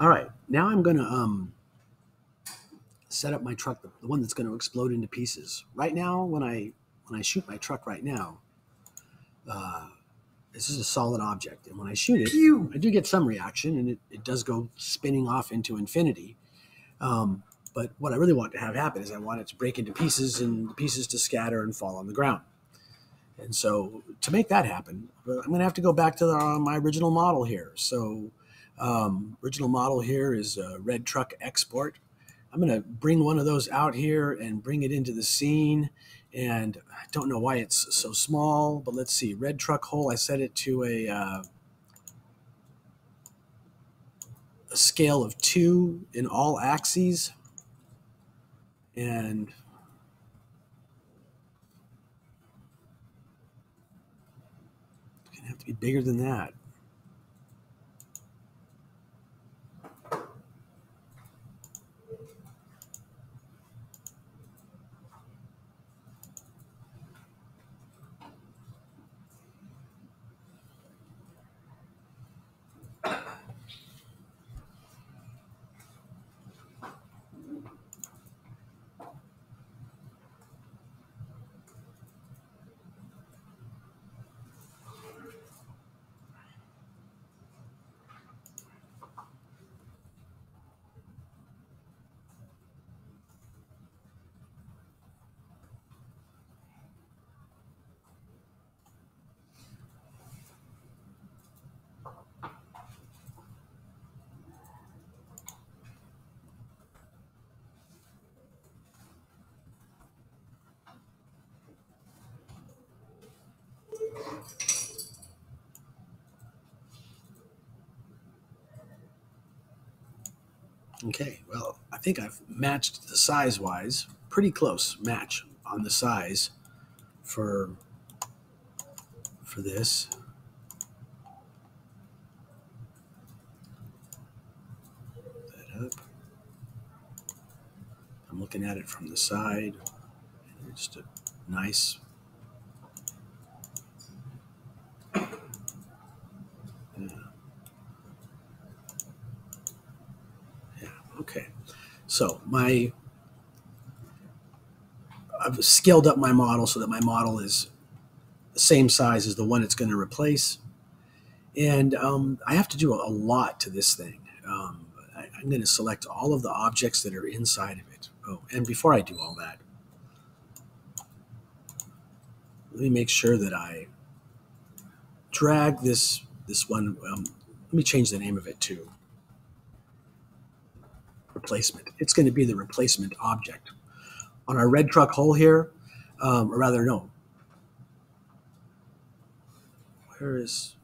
All right, now I'm gonna um, set up my truck, the one that's gonna explode into pieces. Right now, when I when I shoot my truck right now, uh, this is a solid object, and when I shoot it, Pew! I do get some reaction, and it, it does go spinning off into infinity. Um, but what I really want to have happen is I want it to break into pieces and the pieces to scatter and fall on the ground. And so to make that happen, I'm going to have to go back to the, uh, my original model here. So um, original model here is a red truck export. I'm going to bring one of those out here and bring it into the scene. And I don't know why it's so small, but let's see. Red truck hole, I set it to a, uh, a scale of two in all axes. And it's going to have to be bigger than that. Okay, well, I think I've matched the size wise, pretty close match on the size for for this. That up. I'm looking at it from the side. Just a nice okay. So my I've scaled up my model so that my model is the same size as the one it's going to replace. And um, I have to do a, lot to this thing. Um, I, I'm going to select all of the objects that are inside of it. Oh, and before I do all that, let me make sure that I drag this this one. Um, let me change the name of it to replacement. It's going to be the replacement object. On our red truck hole here, um, or rather, no. Where is,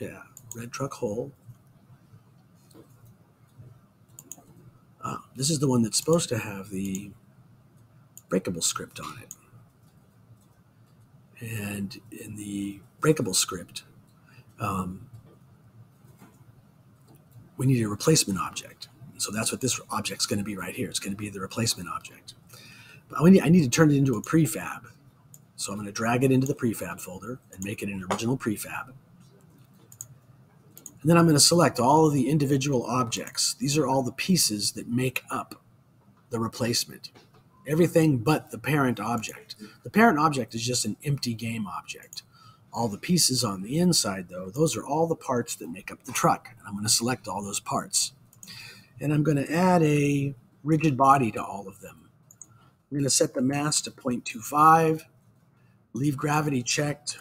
yeah, red truck hole. Ah, this is the one that's supposed to have the breakable script on it. And in the breakable script, um, we need a replacement object. So that's what this object's going to be right here. It's going to be the replacement object. But I need, I need to turn it into a prefab. So I'm going to drag it into the prefab folder and make it an original prefab. And then I'm going to select all of the individual objects. These are all the pieces that make up the replacement. Everything but the parent object. The parent object is just an empty game object. All the pieces on the inside, though, those are all the parts that make up the truck. And I'm going to select all those parts. And I'm going to add a rigid body to all of them. I'm going to set the mass to 0.25, leave gravity checked,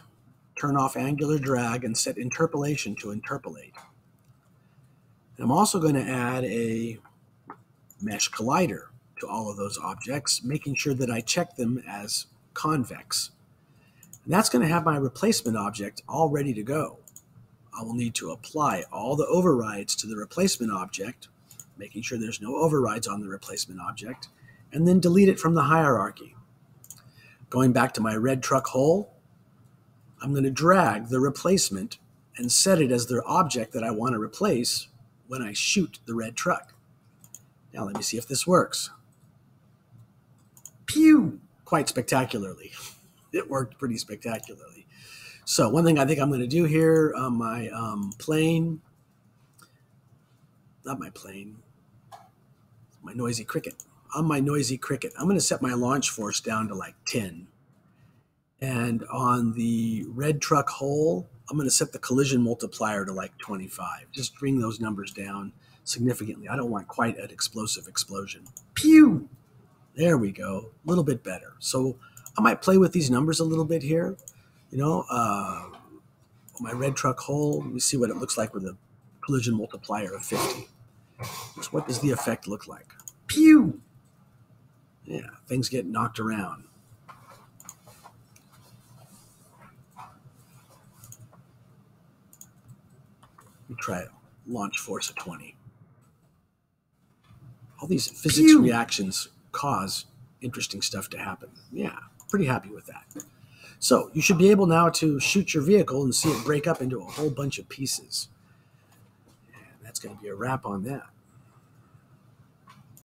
turn off angular drag, and set interpolation to interpolate. And I'm also going to add a mesh collider to all of those objects, making sure that I check them as convex. And that's going to have my replacement object all ready to go. I will need to apply all the overrides to the replacement object, making sure there's no overrides on the replacement object, and then delete it from the hierarchy. Going back to my red truck hole, I'm going to drag the replacement and set it as the object that I want to replace when I shoot the red truck. Now let me see if this works. Pew! Quite spectacularly. It worked pretty spectacularly. So one thing I think I'm going to do here on my um, plane, not my plane. My noisy cricket. On my noisy cricket, I'm going to set my launch force down to like 10. And on the red truck hole, I'm going to set the collision multiplier to like 25. Just bring those numbers down significantly. I don't want quite an explosive explosion. Pew! There we go. A little bit better. So I might play with these numbers a little bit here. You know, uh, my red truck hole, let me see what it looks like with a collision multiplier of 50. What does the effect look like? Pew! Yeah, things get knocked around. Let me try launch force of 20. All these physics Pew! reactions cause interesting stuff to happen. Yeah, pretty happy with that. So you should be able now to shoot your vehicle and see it break up into a whole bunch of pieces. And that's going to be a wrap on that.